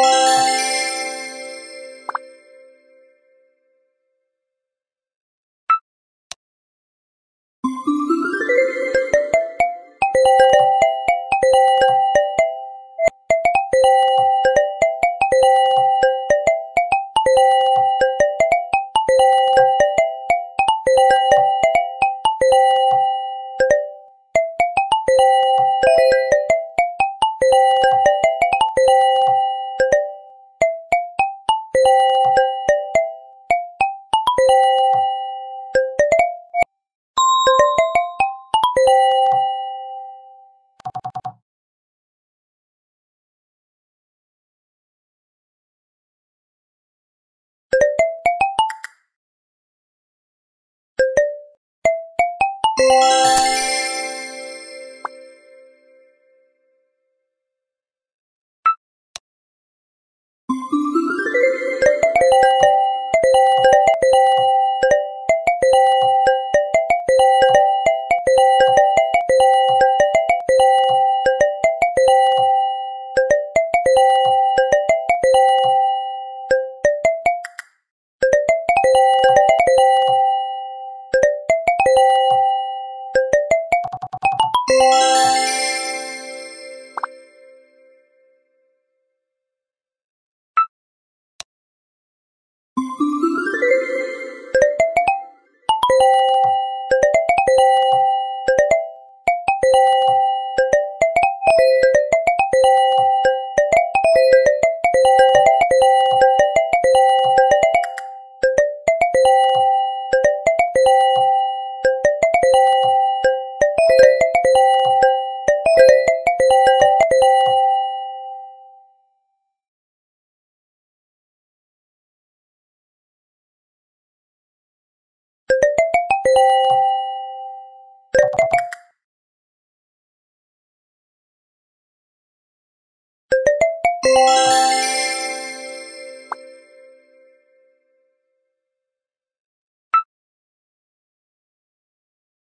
Música Música Yeah.